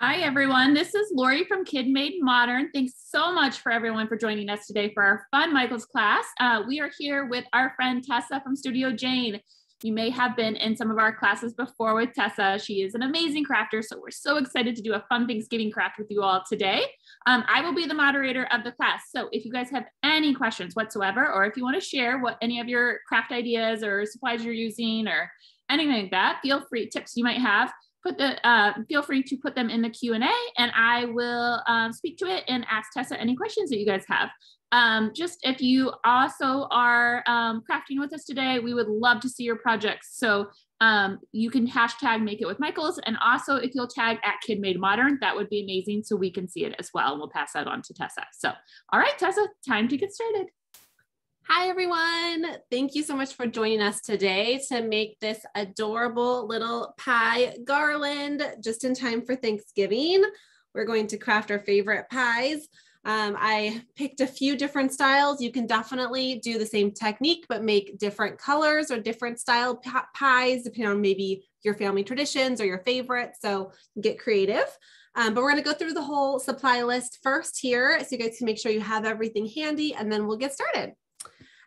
Hi, everyone. This is Lori from Kid Made Modern. Thanks so much for everyone for joining us today for our fun Michaels class. Uh, we are here with our friend Tessa from Studio Jane. You may have been in some of our classes before with Tessa. She is an amazing crafter, so we're so excited to do a fun Thanksgiving craft with you all today. Um, I will be the moderator of the class. So if you guys have any questions whatsoever, or if you want to share what any of your craft ideas or supplies you're using or anything like that, feel free, tips you might have, put the uh, feel free to put them in the Q&A and I will um, speak to it and ask Tessa any questions that you guys have. Um, just if you also are um, crafting with us today, we would love to see your projects. So um, you can hashtag make it with Michaels. And also if you'll tag at Kid Made Modern, that would be amazing. So we can see it as well. And we'll pass that on to Tessa. So, all right, Tessa, time to get started. Hi, everyone. Thank you so much for joining us today to make this adorable little pie garland just in time for Thanksgiving. We're going to craft our favorite pies. Um, I picked a few different styles. You can definitely do the same technique, but make different colors or different style pies, depending on maybe your family traditions or your favorites. So get creative. Um, but we're going to go through the whole supply list first here so you guys can make sure you have everything handy and then we'll get started.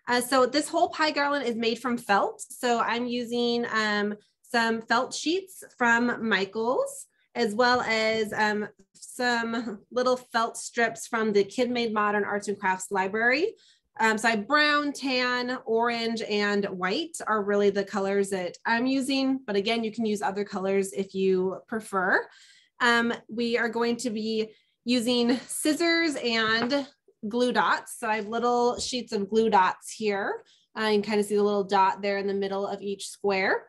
Uh, so this whole pie garland is made from felt. So I'm using um, some felt sheets from Michaels, as well as um, some little felt strips from the Kid Made Modern Arts and Crafts Library. Um, so I brown, tan, orange, and white are really the colors that I'm using. But again, you can use other colors if you prefer. Um, we are going to be using scissors and glue dots. So I have little sheets of glue dots here. Uh, you can kind of see the little dot there in the middle of each square.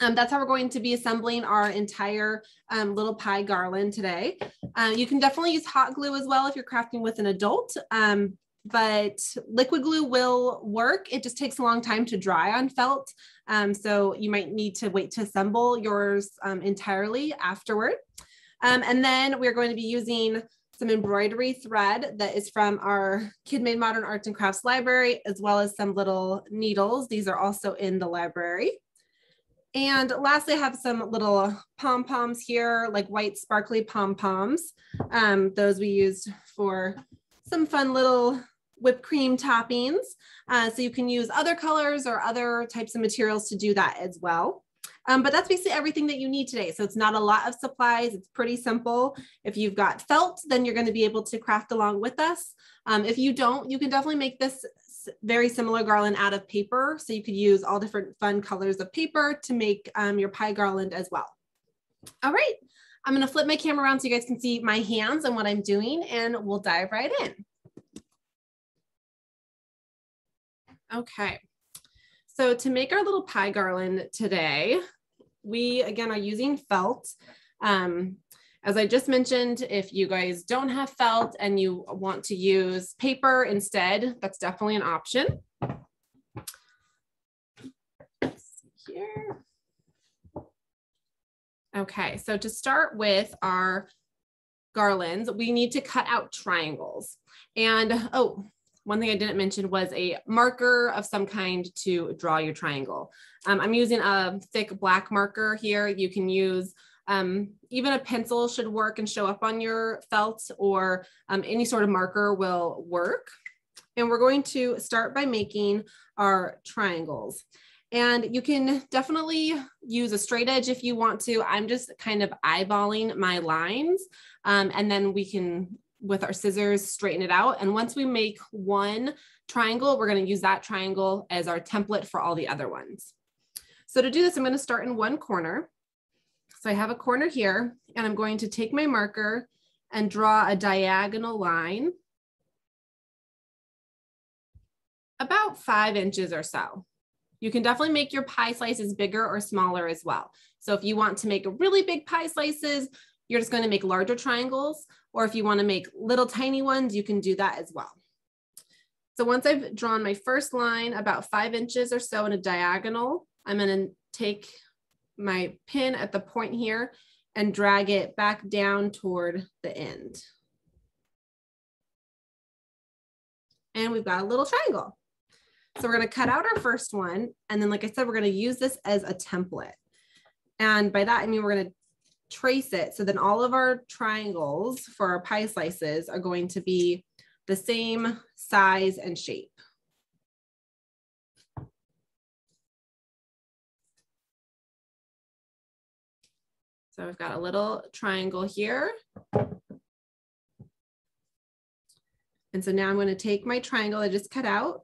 Um, that's how we're going to be assembling our entire um, little pie garland today. Uh, you can definitely use hot glue as well if you're crafting with an adult, um, but liquid glue will work. It just takes a long time to dry on felt. Um, so you might need to wait to assemble yours um, entirely afterward. Um, and then we're going to be using some embroidery thread that is from our Kid Made Modern Arts and Crafts library, as well as some little needles. These are also in the library. And lastly, I have some little pom-poms here, like white sparkly pom-poms. Um, those we used for some fun little whipped cream toppings. Uh, so you can use other colors or other types of materials to do that as well. Um, but that's basically everything that you need today. So it's not a lot of supplies. It's pretty simple. If you've got felt, then you're going to be able to craft along with us. Um, if you don't, you can definitely make this very similar garland out of paper. So you could use all different fun colors of paper to make um, your pie garland as well. All right, I'm gonna flip my camera around so you guys can see my hands and what I'm doing and we'll dive right in. Okay, so to make our little pie garland today, we again are using felt. Um, as I just mentioned, if you guys don't have felt and you want to use paper instead, that's definitely an option. Here. Okay, so to start with our garlands, we need to cut out triangles. And oh, one thing I didn't mention was a marker of some kind to draw your triangle. Um, I'm using a thick black marker here. You can use um, even a pencil should work and show up on your felt or um, any sort of marker will work. And we're going to start by making our triangles. And you can definitely use a straight edge if you want to. I'm just kind of eyeballing my lines um, and then we can, with our scissors, straighten it out. And once we make one triangle, we're gonna use that triangle as our template for all the other ones. So to do this, I'm gonna start in one corner so I have a corner here and I'm going to take my marker and draw a diagonal line about five inches or so. You can definitely make your pie slices bigger or smaller as well. So if you want to make really big pie slices, you're just going to make larger triangles. Or if you want to make little tiny ones, you can do that as well. So once I've drawn my first line about five inches or so in a diagonal, I'm going to take my pin at the point here and drag it back down toward the end. And we've got a little triangle. So we're gonna cut out our first one. And then like I said, we're gonna use this as a template. And by that, I mean, we're gonna trace it. So then all of our triangles for our pie slices are going to be the same size and shape. So I've got a little triangle here. And so now I'm going to take my triangle I just cut out,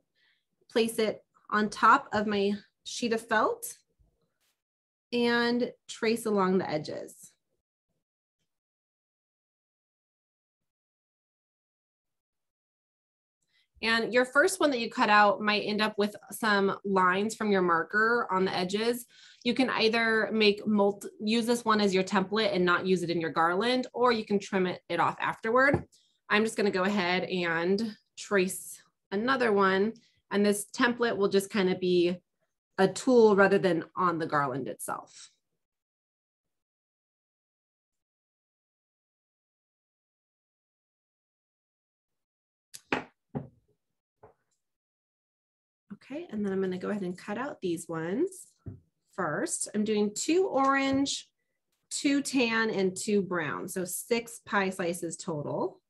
place it on top of my sheet of felt and trace along the edges. And your first one that you cut out might end up with some lines from your marker on the edges. You can either make multi, use this one as your template and not use it in your garland, or you can trim it, it off afterward. I'm just gonna go ahead and trace another one. And this template will just kind of be a tool rather than on the garland itself. Okay, and then I'm gonna go ahead and cut out these ones first. I'm doing two orange, two tan, and two brown. So six pie slices total.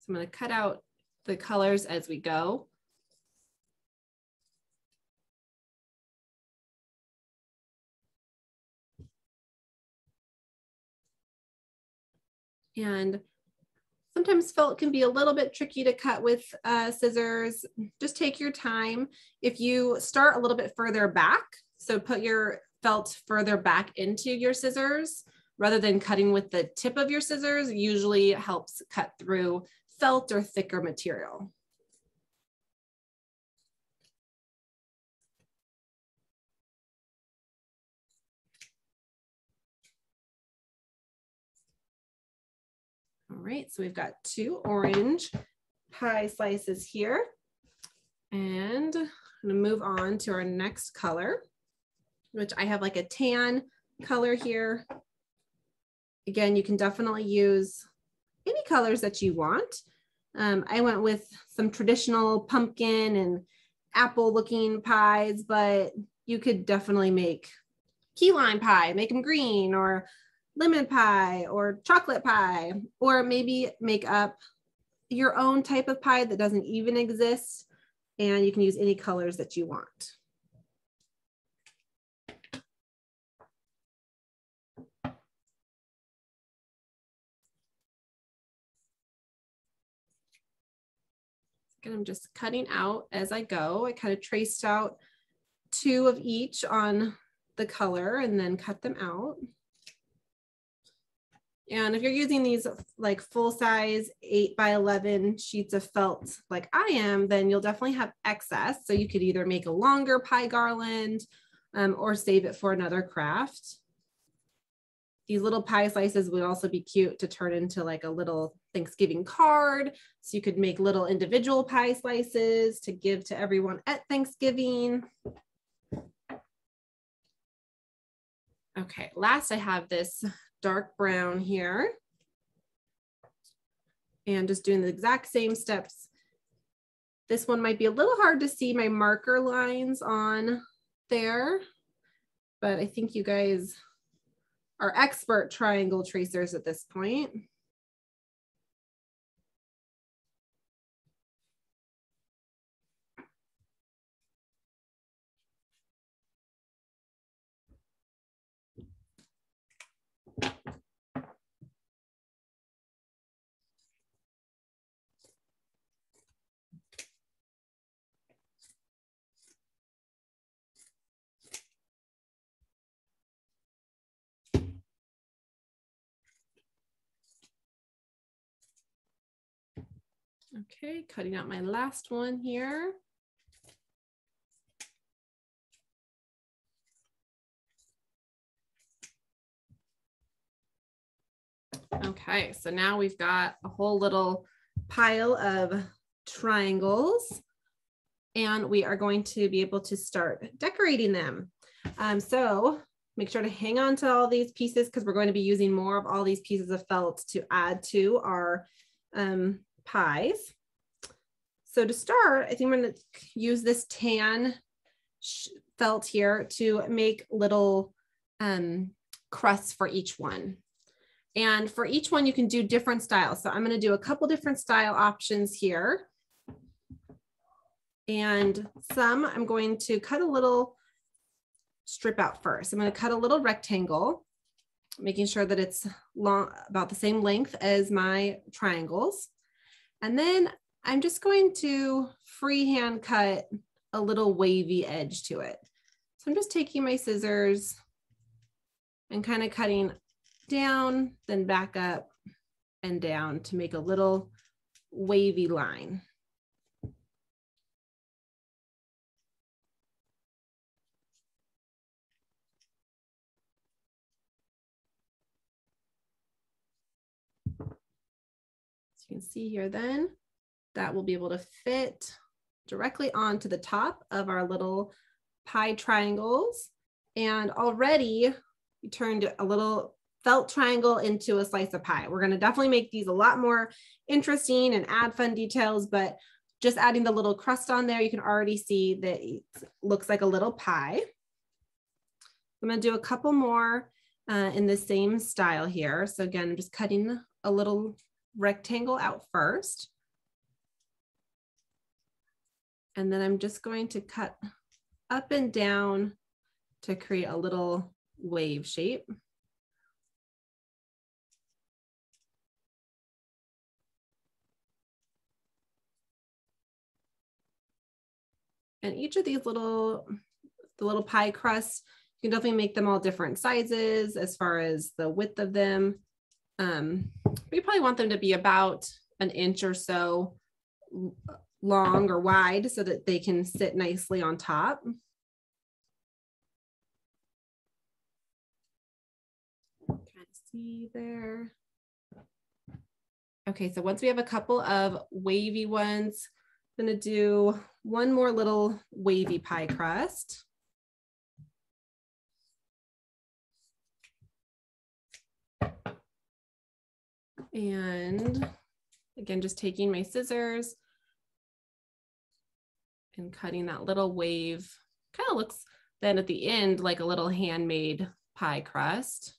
So I'm gonna cut out the colors as we go. And Sometimes felt can be a little bit tricky to cut with uh, scissors. Just take your time. If you start a little bit further back, so put your felt further back into your scissors rather than cutting with the tip of your scissors usually helps cut through felt or thicker material. All right, so we've got two orange pie slices here. And I'm gonna move on to our next color, which I have like a tan color here. Again, you can definitely use any colors that you want. Um, I went with some traditional pumpkin and apple looking pies, but you could definitely make key lime pie, make them green or lemon pie or chocolate pie, or maybe make up your own type of pie that doesn't even exist. And you can use any colors that you want. And I'm just cutting out as I go. I kind of traced out two of each on the color and then cut them out. And if you're using these like full size eight by 11 sheets of felt like I am, then you'll definitely have excess. So you could either make a longer pie garland um, or save it for another craft. These little pie slices would also be cute to turn into like a little Thanksgiving card. So you could make little individual pie slices to give to everyone at Thanksgiving. Okay, last I have this dark brown here. And just doing the exact same steps. This one might be a little hard to see my marker lines on there, but I think you guys are expert triangle tracers at this point. Okay, cutting out my last one here. Okay, so now we've got a whole little pile of triangles and we are going to be able to start decorating them. Um, so make sure to hang on to all these pieces because we're going to be using more of all these pieces of felt to add to our um, pies. So to start, I think I'm going to use this tan felt here to make little um, crusts for each one. And for each one, you can do different styles. So I'm going to do a couple different style options here. And some I'm going to cut a little strip out first. I'm going to cut a little rectangle, making sure that it's long, about the same length as my triangles. And then I'm just going to freehand cut a little wavy edge to it. So I'm just taking my scissors and kind of cutting down, then back up and down to make a little wavy line. You can see here then, that will be able to fit directly onto the top of our little pie triangles. And already we turned a little felt triangle into a slice of pie. We're gonna definitely make these a lot more interesting and add fun details, but just adding the little crust on there, you can already see that it looks like a little pie. I'm gonna do a couple more uh, in the same style here. So again, I'm just cutting a little rectangle out first. And then I'm just going to cut up and down to create a little wave shape. And each of these little, the little pie crusts, you can definitely make them all different sizes as far as the width of them. Um, we probably want them to be about an inch or so long or wide so that they can sit nicely on top. Of see there. Okay, so once we have a couple of wavy ones, I'm gonna do one more little wavy pie crust. And again, just taking my scissors and cutting that little wave. Kind of looks then at the end like a little handmade pie crust.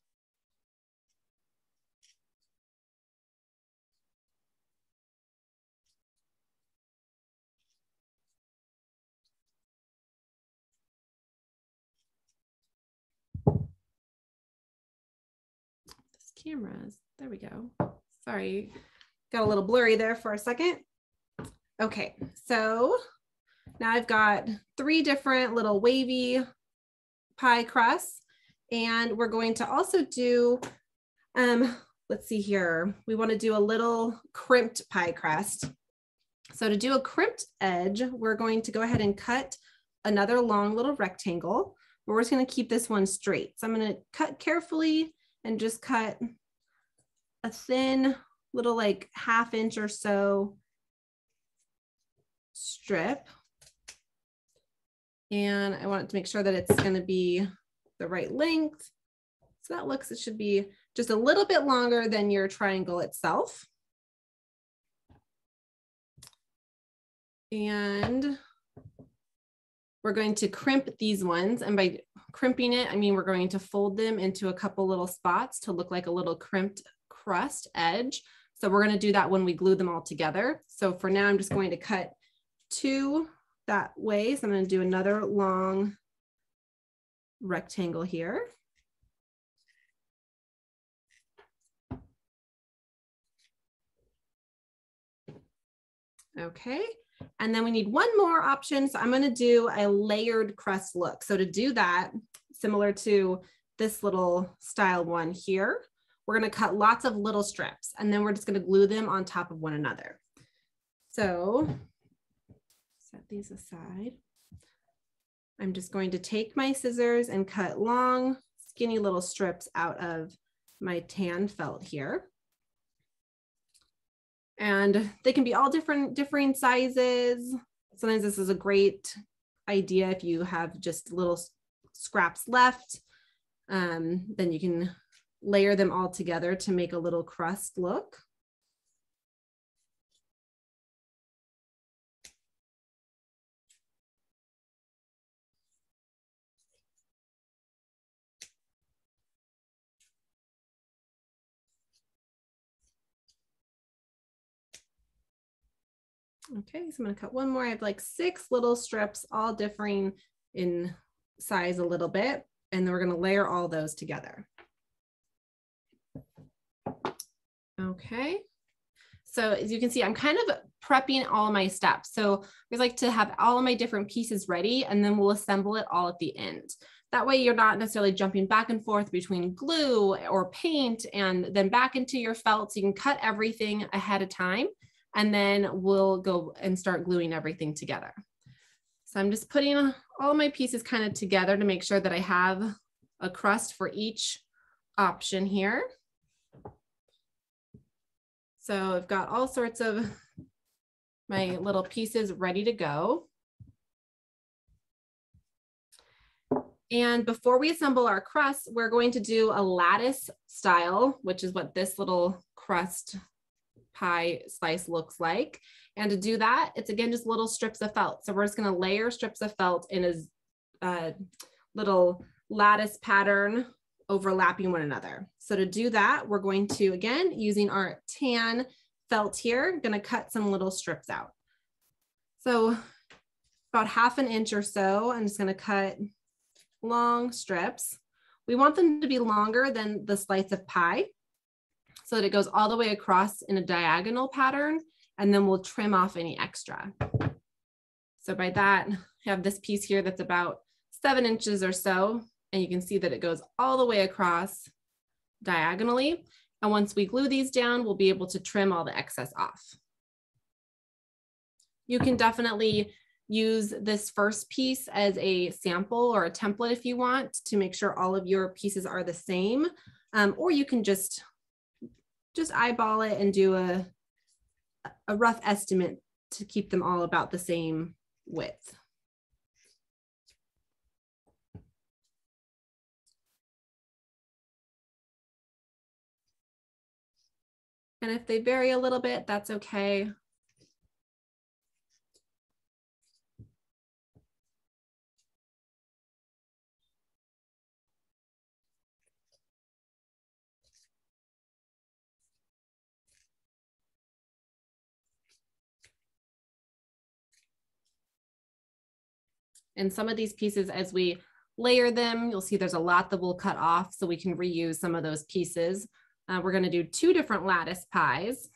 This camera's, there we go. Sorry, got a little blurry there for a second. Okay, so now I've got three different little wavy pie crusts and we're going to also do, um, let's see here. We wanna do a little crimped pie crust. So to do a crimped edge, we're going to go ahead and cut another long little rectangle. We're just gonna keep this one straight. So I'm gonna cut carefully and just cut a thin little like half inch or so strip and I want to make sure that it's going to be the right length. So that looks, it should be just a little bit longer than your triangle itself. And we're going to crimp these ones. And by crimping it, I mean, we're going to fold them into a couple little spots to look like a little crimped crust edge. So we're going to do that when we glue them all together. So for now, I'm just going to cut two that way. So I'm going to do another long rectangle here. Okay, and then we need one more option. So I'm going to do a layered crust look. So to do that, similar to this little style one here, we're going to cut lots of little strips and then we're just going to glue them on top of one another. So set these aside. I'm just going to take my scissors and cut long, skinny little strips out of my tan felt here. And they can be all different, differing sizes. Sometimes this is a great idea if you have just little scraps left. Um, then you can layer them all together to make a little crust look. Okay, so I'm gonna cut one more. I have like six little strips, all differing in size a little bit. And then we're gonna layer all those together. Okay. So as you can see, I'm kind of prepping all my steps. So I like to have all of my different pieces ready and then we'll assemble it all at the end. That way you're not necessarily jumping back and forth between glue or paint and then back into your felt. So you can cut everything ahead of time and then we'll go and start gluing everything together. So I'm just putting all my pieces kind of together to make sure that I have a crust for each option here. So I've got all sorts of my little pieces ready to go. And before we assemble our crust, we're going to do a lattice style, which is what this little crust pie slice looks like. And to do that, it's again, just little strips of felt. So we're just gonna layer strips of felt in a, a uh, little lattice pattern overlapping one another. So to do that, we're going to, again, using our tan felt here, gonna cut some little strips out. So about half an inch or so, I'm just gonna cut long strips. We want them to be longer than the slice of pie so that it goes all the way across in a diagonal pattern, and then we'll trim off any extra. So by that, I have this piece here that's about seven inches or so, and you can see that it goes all the way across diagonally. And once we glue these down, we'll be able to trim all the excess off. You can definitely use this first piece as a sample or a template if you want to make sure all of your pieces are the same. Um, or you can just, just eyeball it and do a, a rough estimate to keep them all about the same width. And if they vary a little bit, that's okay. And some of these pieces, as we layer them, you'll see there's a lot that we'll cut off so we can reuse some of those pieces. Uh, we're gonna do two different lattice pies.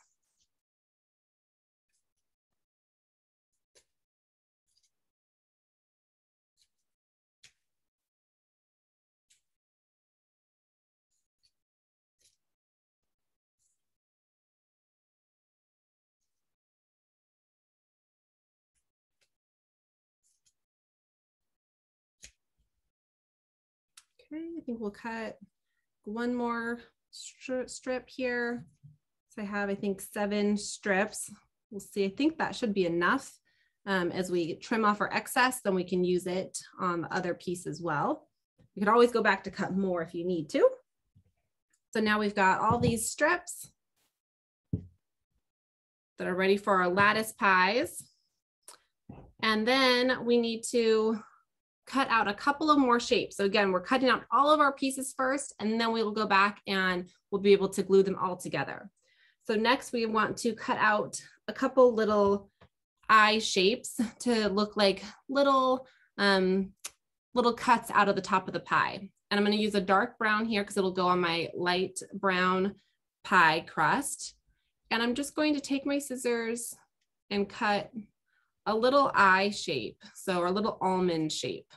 I think we'll cut one more stri strip here. So I have, I think, seven strips. We'll see. I think that should be enough. Um, as we trim off our excess, then we can use it on the other piece as well. You can always go back to cut more if you need to. So now we've got all these strips that are ready for our lattice pies. And then we need to cut out a couple of more shapes. So again, we're cutting out all of our pieces first, and then we will go back and we'll be able to glue them all together. So next we want to cut out a couple little eye shapes to look like little, um, little cuts out of the top of the pie. And I'm gonna use a dark brown here because it'll go on my light brown pie crust. And I'm just going to take my scissors and cut a little eye shape, so a little almond shape.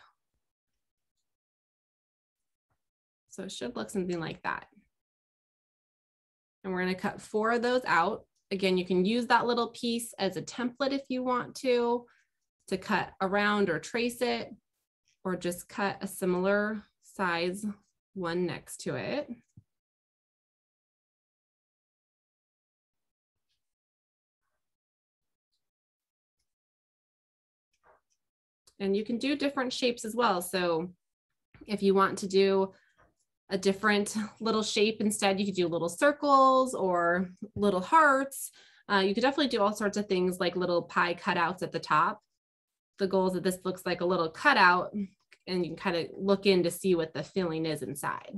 So it should look something like that. And we're gonna cut four of those out. Again, you can use that little piece as a template if you want to, to cut around or trace it, or just cut a similar size one next to it. And you can do different shapes as well. So if you want to do a different little shape instead, you could do little circles or little hearts. Uh, you could definitely do all sorts of things like little pie cutouts at the top. The goal is that this looks like a little cutout and you can kind of look in to see what the filling is inside.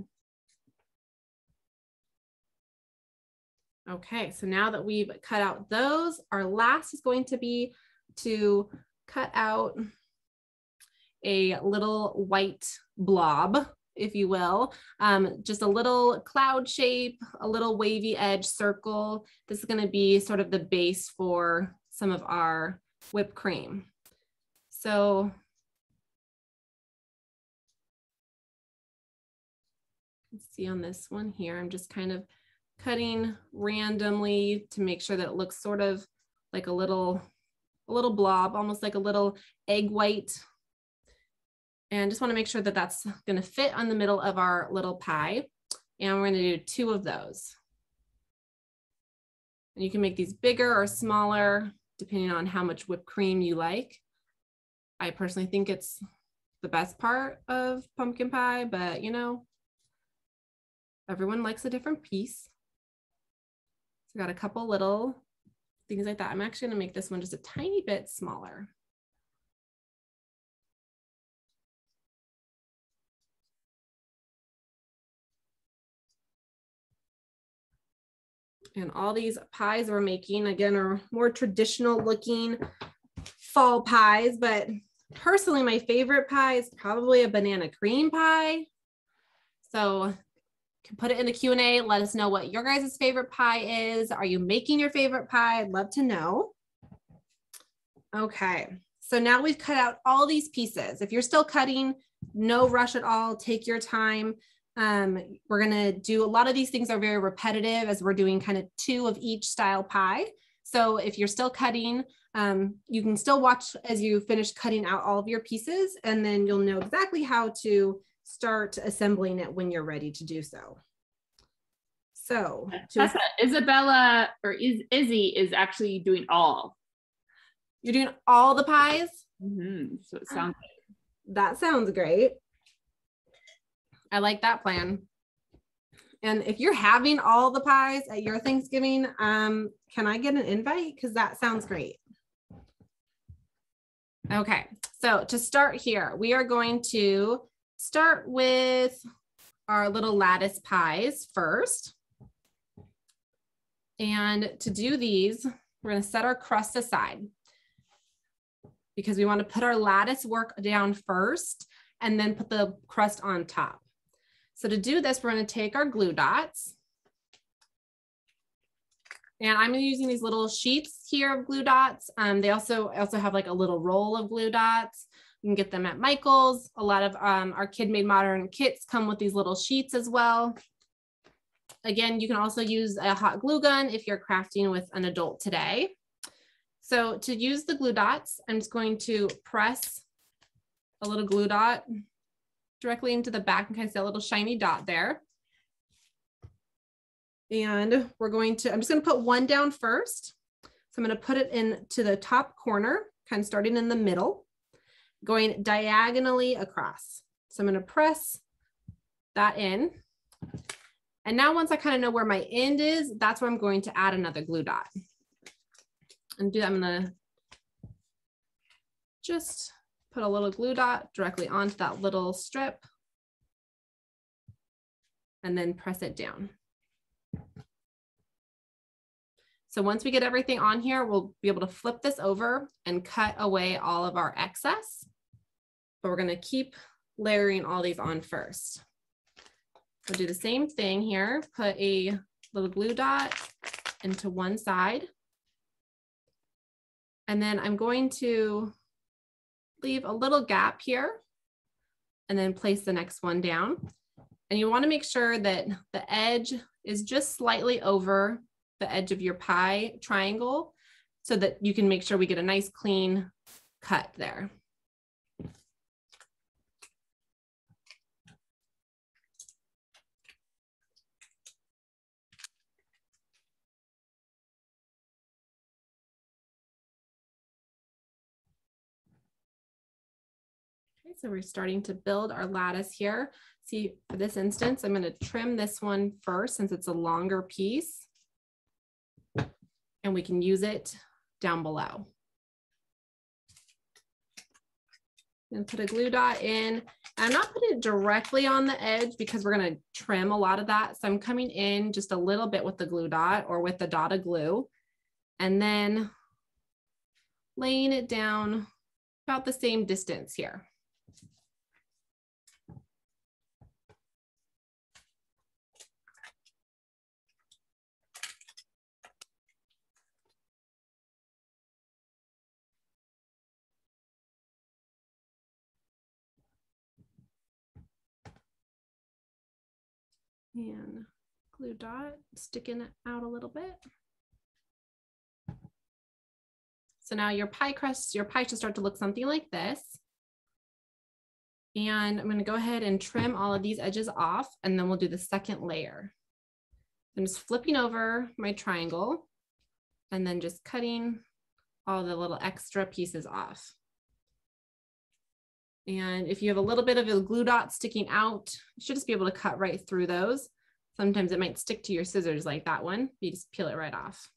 Okay, so now that we've cut out those, our last is going to be to cut out a little white blob, if you will, um, just a little cloud shape, a little wavy edge circle. This is gonna be sort of the base for some of our whipped cream. So see on this one here, I'm just kind of cutting randomly to make sure that it looks sort of like a little, a little blob, almost like a little egg white. And just wanna make sure that that's gonna fit on the middle of our little pie. And we're gonna do two of those. And you can make these bigger or smaller, depending on how much whipped cream you like. I personally think it's the best part of pumpkin pie, but you know, everyone likes a different piece. So I got a couple little things like that. I'm actually gonna make this one just a tiny bit smaller. And all these pies we're making, again, are more traditional looking fall pies, but personally, my favorite pie is probably a banana cream pie. So can put it in the Q&A. Let us know what your guys' favorite pie is. Are you making your favorite pie? I'd love to know. Okay, so now we've cut out all these pieces. If you're still cutting, no rush at all. Take your time. Um, we're gonna do a lot of these things are very repetitive as we're doing kind of two of each style pie. So if you're still cutting, um, you can still watch as you finish cutting out all of your pieces and then you'll know exactly how to start assembling it when you're ready to do so. So Tessa, Isabella or Iz Izzy is actually doing all. You're doing all the pies? Mm -hmm. So it sounds That sounds great. I like that plan. And if you're having all the pies at your Thanksgiving, um, can I get an invite? Because that sounds great. Okay, so to start here, we are going to start with our little lattice pies first. And to do these, we're gonna set our crust aside because we wanna put our lattice work down first and then put the crust on top. So to do this, we're gonna take our glue dots and I'm using these little sheets here of glue dots. Um, they also also have like a little roll of glue dots. You can get them at Michaels. A lot of um, our Kid Made Modern kits come with these little sheets as well. Again, you can also use a hot glue gun if you're crafting with an adult today. So to use the glue dots, I'm just going to press a little glue dot directly into the back and kind of see a little shiny dot there. And we're going to, I'm just going to put one down first. So I'm going to put it into the top corner, kind of starting in the middle, going diagonally across. So I'm going to press that in. And now once I kind of know where my end is, that's where I'm going to add another glue dot. And do that, I'm going to just put a little glue dot directly onto that little strip and then press it down. So once we get everything on here, we'll be able to flip this over and cut away all of our excess. But we're gonna keep layering all these on first. We'll do the same thing here, put a little glue dot into one side. And then I'm going to leave a little gap here and then place the next one down. And you wanna make sure that the edge is just slightly over the edge of your pie triangle so that you can make sure we get a nice clean cut there. So we're starting to build our lattice here. See, for this instance, I'm going to trim this one first since it's a longer piece and we can use it down below. And put a glue dot in I'm not putting it directly on the edge because we're going to trim a lot of that. So I'm coming in just a little bit with the glue dot or with the dot of glue and then laying it down about the same distance here. And glue dot sticking out a little bit. So now your pie crust, your pie should start to look something like this. And I'm gonna go ahead and trim all of these edges off and then we'll do the second layer. I'm just flipping over my triangle and then just cutting all the little extra pieces off. And if you have a little bit of a glue dot sticking out, you should just be able to cut right through those. Sometimes it might stick to your scissors like that one. You just peel it right off.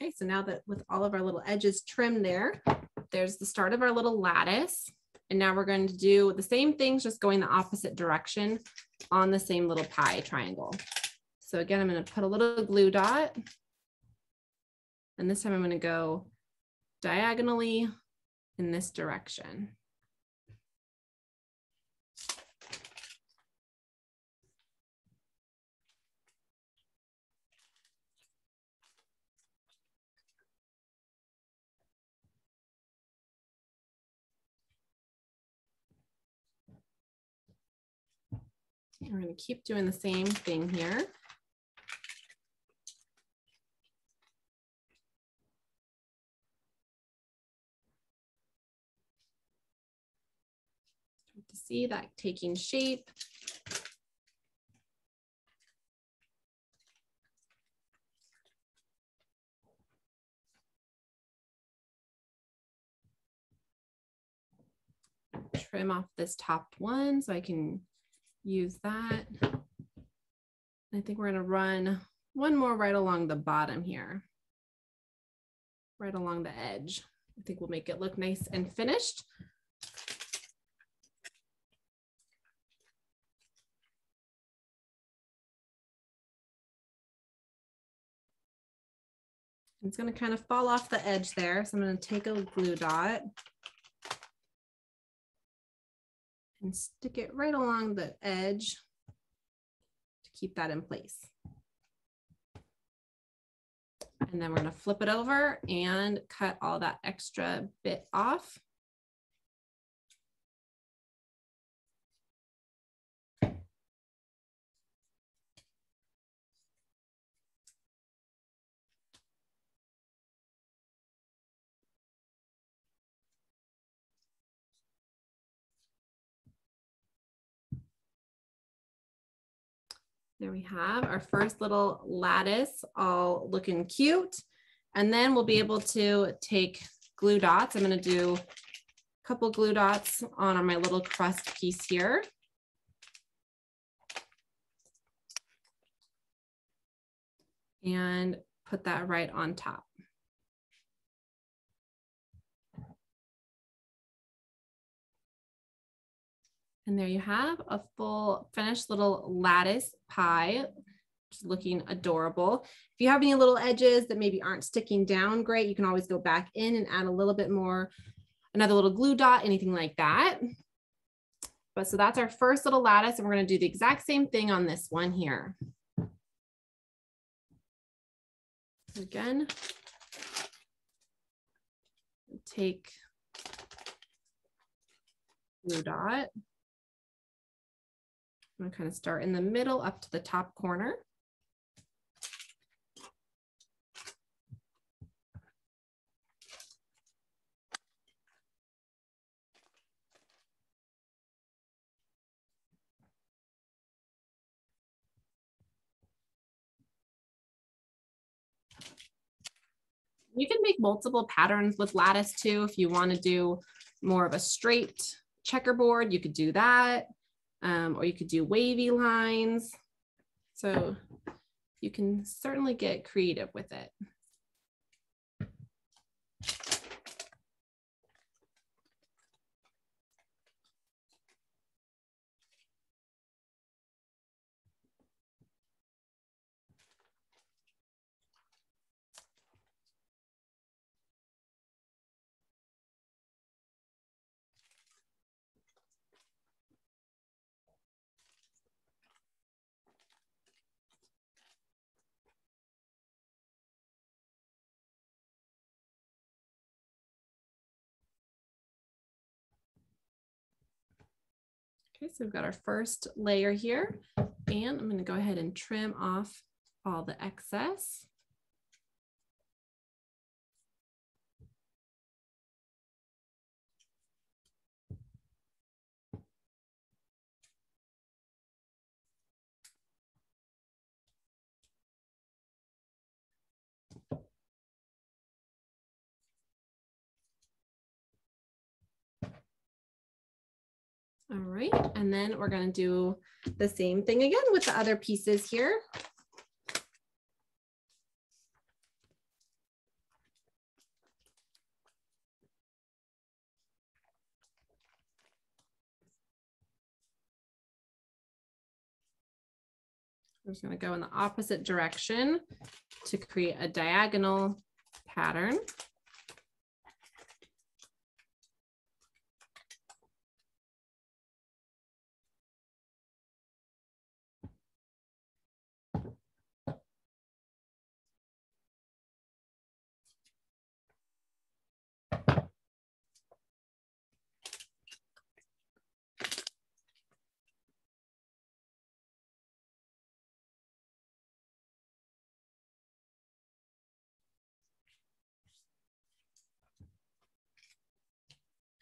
Okay, so now that with all of our little edges trimmed there, there's the start of our little lattice. And now we're going to do the same things, just going the opposite direction on the same little pie triangle. So again, I'm going to put a little glue dot. And this time I'm going to go diagonally in this direction. We're going to keep doing the same thing here. to see that taking shape. Trim off this top one so I can use that. I think we're gonna run one more right along the bottom here, right along the edge. I think we'll make it look nice and finished. It's gonna kind of fall off the edge there. So I'm gonna take a glue dot and stick it right along the edge to keep that in place. And then we're gonna flip it over and cut all that extra bit off. There we have our first little lattice all looking cute. And then we'll be able to take glue dots. I'm going to do a couple glue dots on my little crust piece here. And put that right on top. And there you have a full finished little lattice pie, just looking adorable. If you have any little edges that maybe aren't sticking down great, you can always go back in and add a little bit more, another little glue dot, anything like that. But so that's our first little lattice and we're gonna do the exact same thing on this one here. Again, take glue dot. I'm gonna kind of start in the middle up to the top corner. You can make multiple patterns with lattice too. If you want to do more of a straight checkerboard, you could do that. Um, or you could do wavy lines. So you can certainly get creative with it. Okay, so we've got our first layer here and I'm going to go ahead and trim off all the excess. All right, and then we're gonna do the same thing again with the other pieces here. I'm just gonna go in the opposite direction to create a diagonal pattern.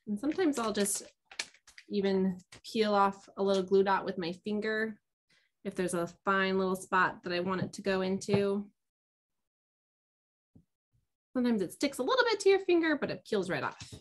And sometimes I'll just even peel off a little glue dot with my finger if there's a fine little spot that I want it to go into. Sometimes it sticks a little bit to your finger, but it peels right off.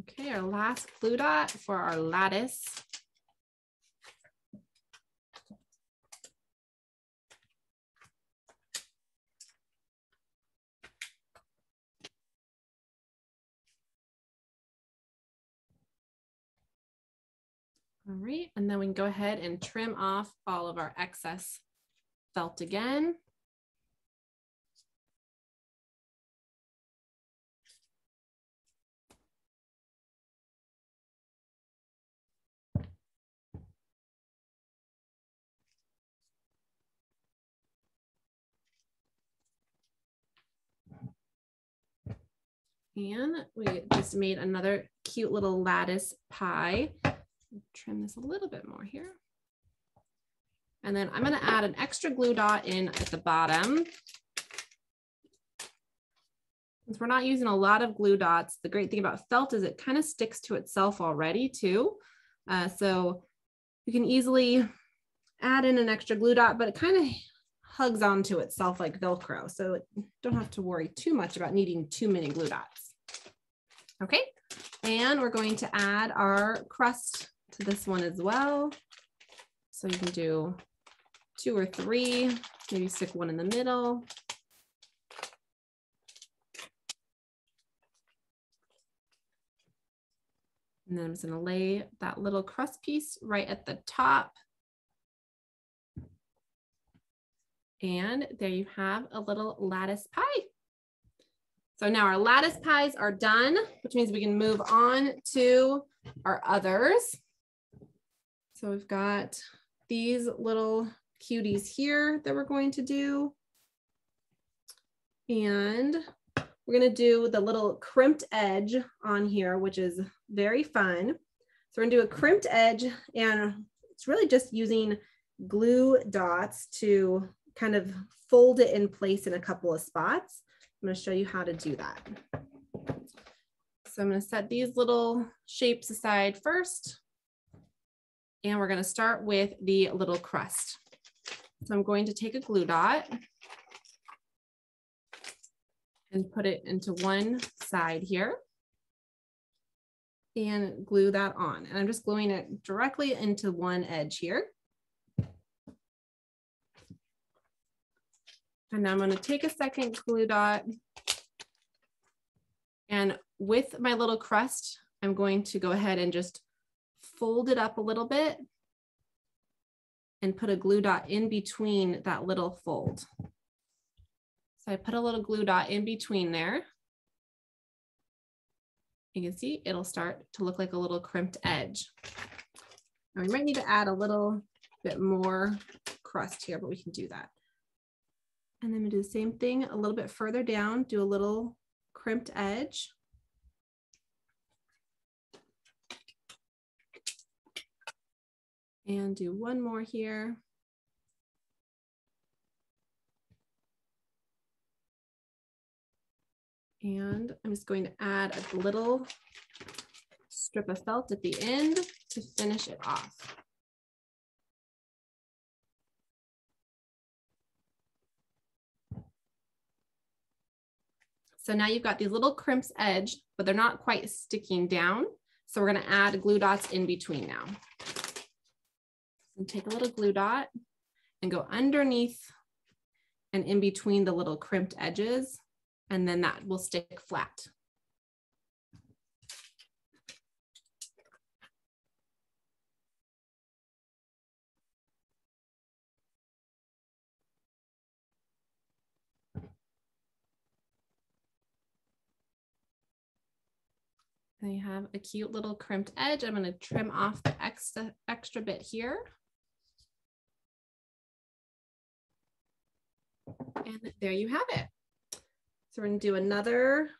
Okay, our last glue dot for our lattice. All right, and then we can go ahead and trim off all of our excess felt again. And we just made another cute little lattice pie. Trim this a little bit more here. And then I'm gonna add an extra glue dot in at the bottom. Since we're not using a lot of glue dots, the great thing about felt is it kind of sticks to itself already too. Uh, so you can easily add in an extra glue dot, but it kind of hugs onto itself like Velcro. So don't have to worry too much about needing too many glue dots. Okay, and we're going to add our crust to this one as well. So you can do two or three, maybe stick one in the middle. And then I'm just gonna lay that little crust piece right at the top. And there you have a little lattice pie. So now our lattice pies are done, which means we can move on to our others. So we've got these little cuties here that we're going to do. And we're gonna do the little crimped edge on here, which is very fun. So we're gonna do a crimped edge and it's really just using glue dots to kind of fold it in place in a couple of spots. I'm going to show you how to do that. So I'm going to set these little shapes aside first. And we're going to start with the little crust. So I'm going to take a glue dot and put it into one side here and glue that on. And I'm just gluing it directly into one edge here. And now I'm going to take a second glue dot and with my little crust, I'm going to go ahead and just fold it up a little bit and put a glue dot in between that little fold. So I put a little glue dot in between there. You can see it'll start to look like a little crimped edge. Now we might need to add a little bit more crust here, but we can do that. And then we do the same thing a little bit further down, do a little crimped edge. And do one more here. And I'm just going to add a little strip of felt at the end to finish it off. So now you've got these little crimps edge, but they're not quite sticking down. So we're gonna add glue dots in between now. Take a little glue dot and go underneath and in between the little crimped edges, and then that will stick flat. I have a cute little crimped edge. I'm going to trim off the extra, extra bit here. And there you have it. So we're going to do another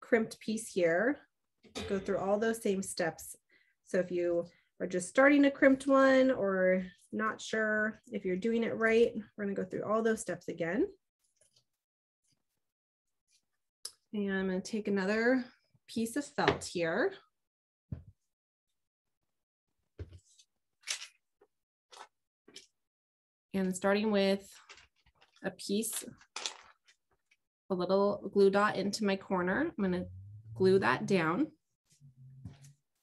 crimped piece here. Go through all those same steps. So if you are just starting a crimped one or not sure if you're doing it right, we're going to go through all those steps again. And I'm going to take another piece of felt here. And starting with a piece, a little glue dot into my corner, I'm gonna glue that down.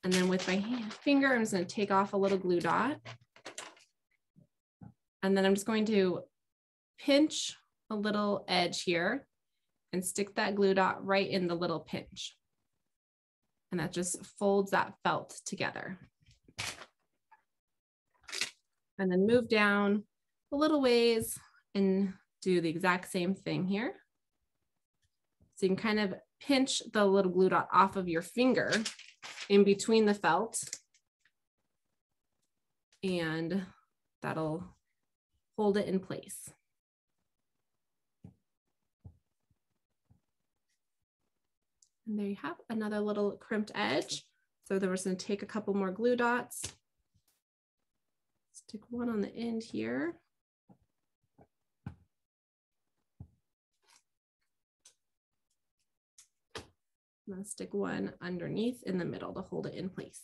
And then with my finger, I'm just gonna take off a little glue dot. And then I'm just going to pinch a little edge here and stick that glue dot right in the little pinch and that just folds that felt together. And then move down a little ways and do the exact same thing here. So you can kind of pinch the little glue dot off of your finger in between the felt and that'll hold it in place. And there you have another little crimped edge. So then we're just gonna take a couple more glue dots, stick one on the end here. I'm gonna stick one underneath in the middle to hold it in place.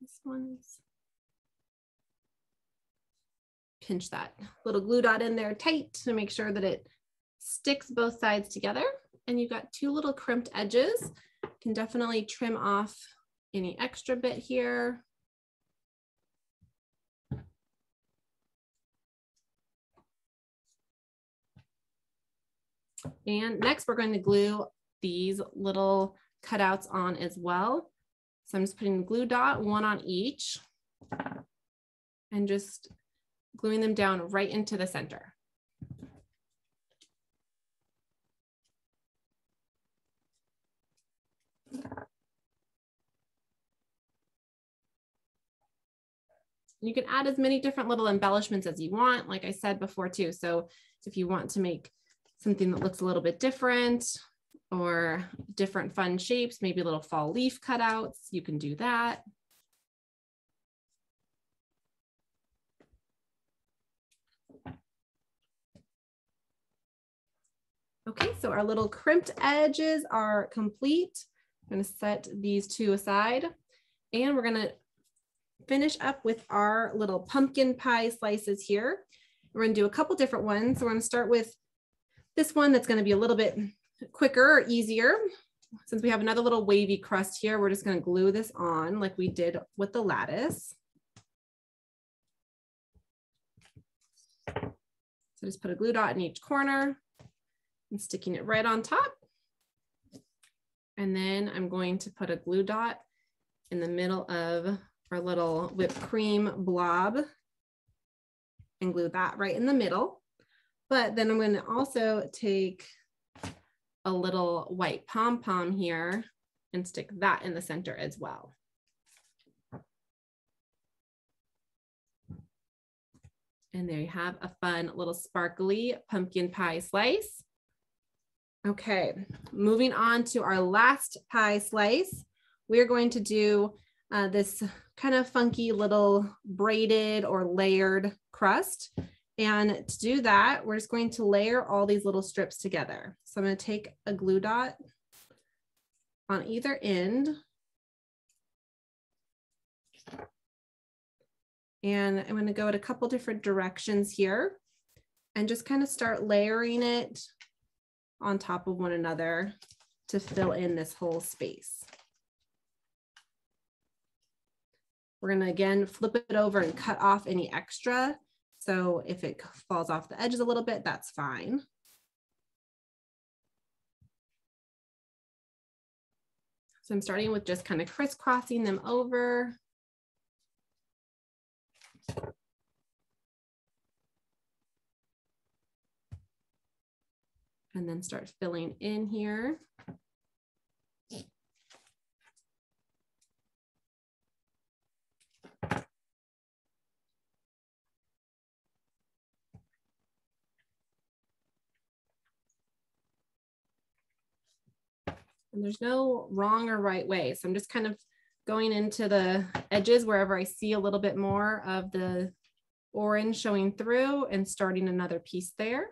This one's pinch that little glue dot in there tight to make sure that it sticks both sides together. And you've got two little crimped edges. You can definitely trim off any extra bit here. And next we're going to glue these little cutouts on as well. So I'm just putting the glue dot, one on each, and just gluing them down right into the center. You can add as many different little embellishments as you want, like I said before too. So if you want to make something that looks a little bit different or different fun shapes, maybe little fall leaf cutouts, you can do that. Okay, so our little crimped edges are complete. I'm gonna set these two aside and we're gonna finish up with our little pumpkin pie slices here. We're gonna do a couple different ones. So we're gonna start with this one that's gonna be a little bit quicker or easier. Since we have another little wavy crust here, we're just gonna glue this on like we did with the lattice. So just put a glue dot in each corner and sticking it right on top. And then I'm going to put a glue dot in the middle of our little whipped cream blob and glue that right in the middle. But then I'm going to also take a little white pom-pom here and stick that in the center as well. And there you have a fun little sparkly pumpkin pie slice. Okay, moving on to our last pie slice. We're going to do uh, this kind of funky little braided or layered crust. And to do that, we're just going to layer all these little strips together. So I'm going to take a glue dot on either end. And I'm going to go at a couple different directions here and just kind of start layering it on top of one another to fill in this whole space. We're gonna again flip it over and cut off any extra. So if it falls off the edges a little bit, that's fine. So I'm starting with just kind of crisscrossing them over. And then start filling in here. And there's no wrong or right way. So I'm just kind of going into the edges wherever I see a little bit more of the orange showing through and starting another piece there.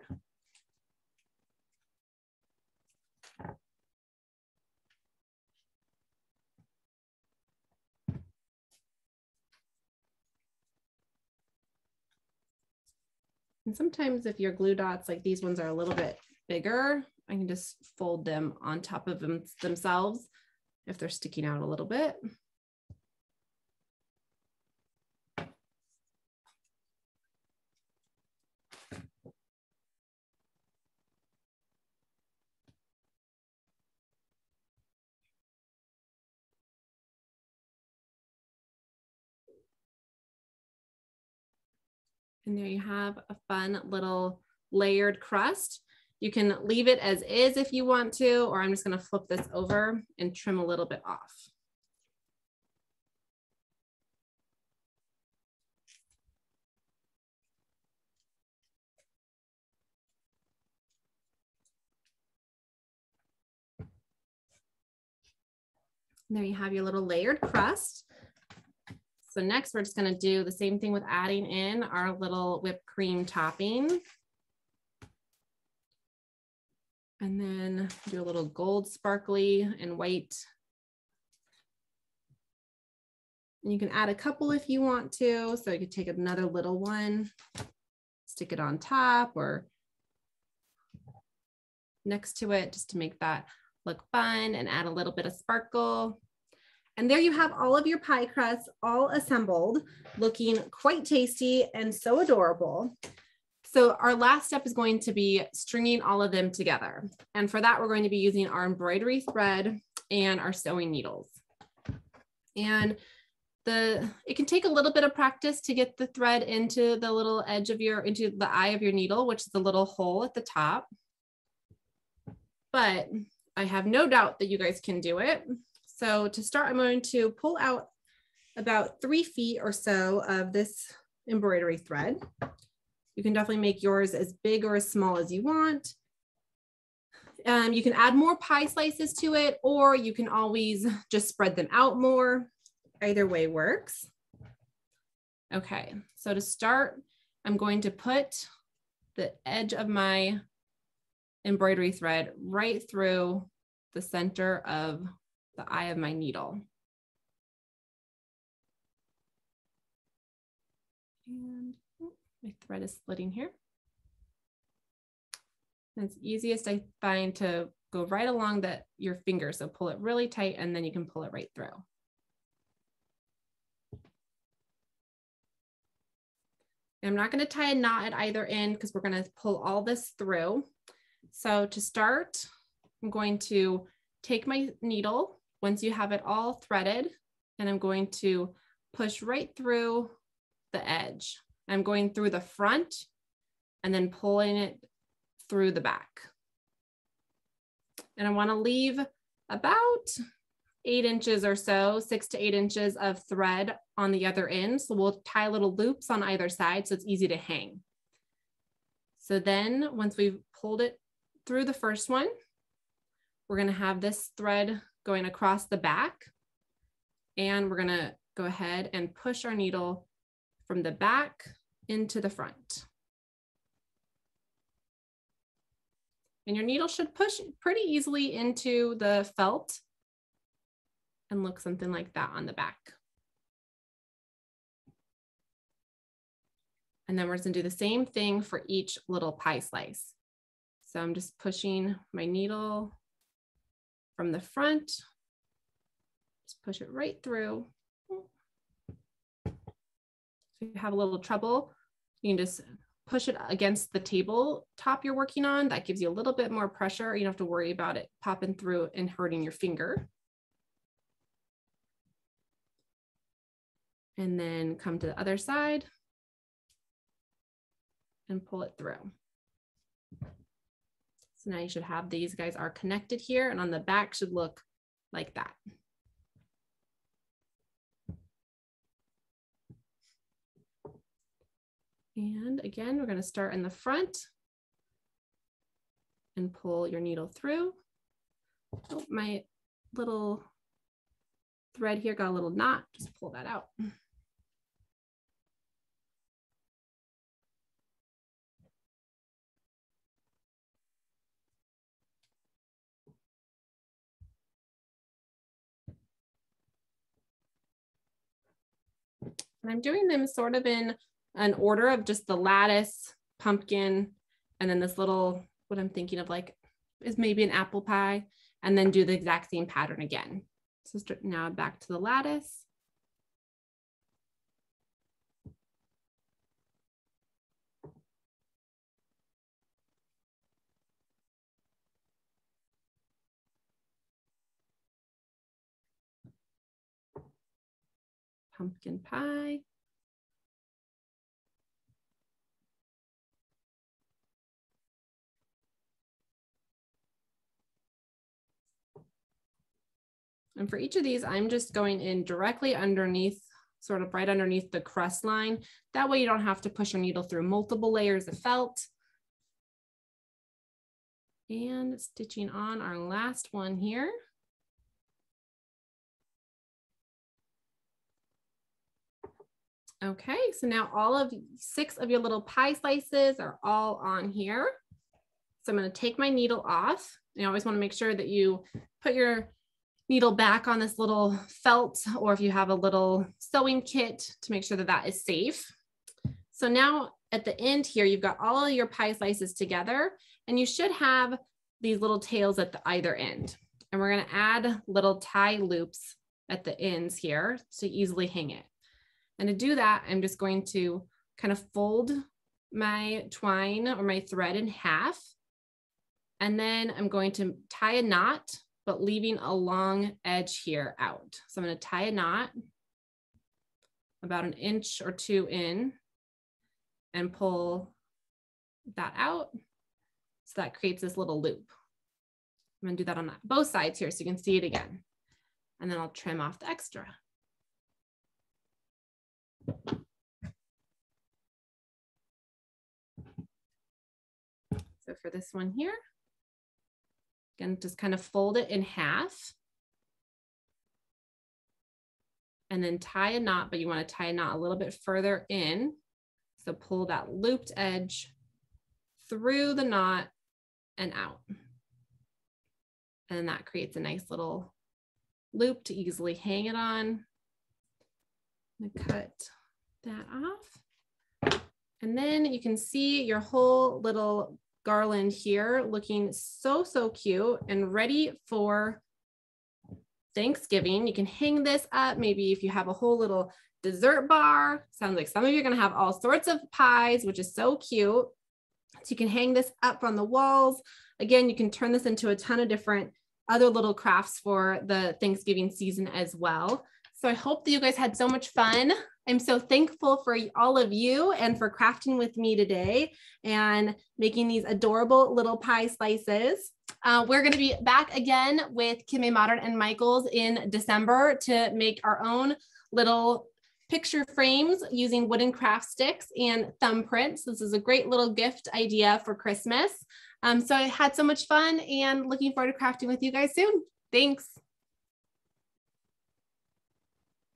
And sometimes if your glue dots, like these ones are a little bit bigger, I can just fold them on top of them themselves if they're sticking out a little bit. And there you have a fun little layered crust. You can leave it as is if you want to, or I'm just gonna flip this over and trim a little bit off. There you have your little layered crust. So next we're just gonna do the same thing with adding in our little whipped cream topping. And then do a little gold sparkly and white. And you can add a couple if you want to. So you could take another little one, stick it on top or next to it just to make that look fun and add a little bit of sparkle. And there you have all of your pie crusts all assembled, looking quite tasty and so adorable. So our last step is going to be stringing all of them together. And for that, we're going to be using our embroidery thread and our sewing needles. And the it can take a little bit of practice to get the thread into the little edge of your, into the eye of your needle, which is the little hole at the top. But I have no doubt that you guys can do it. So to start, I'm going to pull out about three feet or so of this embroidery thread. You can definitely make yours as big or as small as you want. Um, you can add more pie slices to it, or you can always just spread them out more. Either way works. Okay, so to start, I'm going to put the edge of my embroidery thread right through the center of the eye of my needle. And oh, my thread is splitting here. And it's easiest I find to go right along that your finger. So pull it really tight and then you can pull it right through. I'm not going to tie a knot at either end because we're going to pull all this through. So to start, I'm going to take my needle once you have it all threaded and I'm going to push right through the edge. I'm going through the front and then pulling it through the back. And I wanna leave about eight inches or so, six to eight inches of thread on the other end. So we'll tie little loops on either side so it's easy to hang. So then once we've pulled it through the first one, we're gonna have this thread going across the back and we're gonna go ahead and push our needle from the back into the front. And your needle should push pretty easily into the felt and look something like that on the back. And then we're gonna do the same thing for each little pie slice. So I'm just pushing my needle from the front, just push it right through. If you have a little trouble, you can just push it against the table top you're working on. That gives you a little bit more pressure. You don't have to worry about it popping through and hurting your finger. And then come to the other side and pull it through. So now you should have these guys are connected here and on the back should look like that. And again, we're going to start in the front and pull your needle through. Oh, my little thread here got a little knot, just pull that out. And I'm doing them sort of in an order of just the lattice, pumpkin, and then this little, what I'm thinking of like is maybe an apple pie, and then do the exact same pattern again. So now back to the lattice. Pumpkin pie. And for each of these, I'm just going in directly underneath, sort of right underneath the crust line. That way you don't have to push your needle through multiple layers of felt. And stitching on our last one here. Okay, so now all of six of your little pie slices are all on here. So I'm gonna take my needle off. You always wanna make sure that you put your needle back on this little felt or if you have a little sewing kit to make sure that that is safe. So now at the end here, you've got all of your pie slices together and you should have these little tails at the either end. And we're gonna add little tie loops at the ends here to easily hang it. And to do that, I'm just going to kind of fold my twine or my thread in half. And then I'm going to tie a knot but leaving a long edge here out. So I'm going to tie a knot about an inch or two in and pull that out. So that creates this little loop. I'm going to do that on both sides here so you can see it again. And then I'll trim off the extra. So for this one here, Again, just kind of fold it in half. And then tie a knot, but you want to tie a knot a little bit further in. So pull that looped edge through the knot and out. And that creates a nice little loop to easily hang it on. I'm cut that off. And then you can see your whole little garland here looking so, so cute and ready for Thanksgiving. You can hang this up. Maybe if you have a whole little dessert bar, sounds like some of you are gonna have all sorts of pies, which is so cute. So you can hang this up on the walls. Again, you can turn this into a ton of different other little crafts for the Thanksgiving season as well. So I hope that you guys had so much fun. I'm so thankful for all of you and for crafting with me today and making these adorable little pie slices. Uh, we're going to be back again with Kid Made Modern and Michaels in December to make our own little picture frames using wooden craft sticks and thumbprints. This is a great little gift idea for Christmas. Um, so I had so much fun and looking forward to crafting with you guys soon. Thanks.